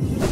Yeah.